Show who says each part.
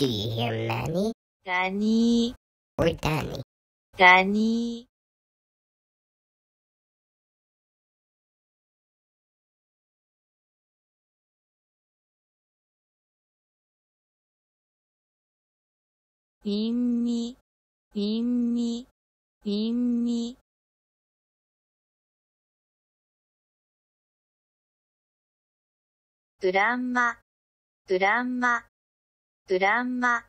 Speaker 1: Do you hear Manny
Speaker 2: Danny,
Speaker 1: or Danny?
Speaker 2: Danny, 耳、耳、耳、ドラマ、ドラマ、グランマ